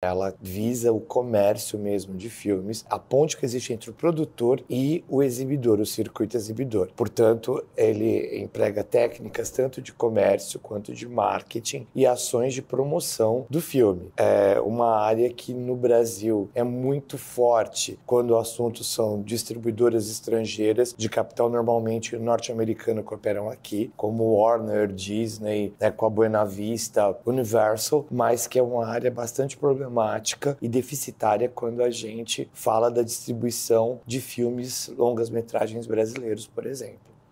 Ela visa o comércio mesmo de filmes, a ponte que existe entre o produtor e o exibidor, o circuito exibidor. Portanto, ele emprega técnicas tanto de comércio quanto de marketing e ações de promoção do filme. É uma área que no Brasil é muito forte quando o assunto são distribuidoras estrangeiras de capital normalmente norte-americano que operam aqui, como Warner, Disney, né, com a Buena Vista, Universal, mas que é uma área bastante problemática problemática e deficitária quando a gente fala da distribuição de filmes longas-metragens brasileiros, por exemplo.